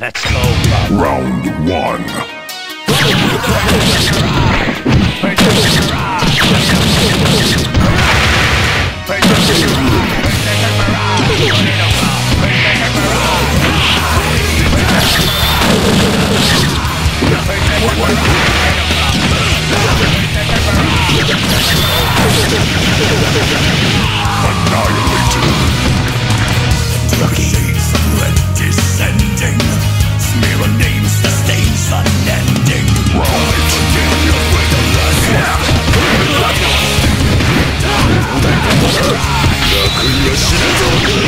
Let's go. Round one. 死ぬぞ。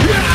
Yeah!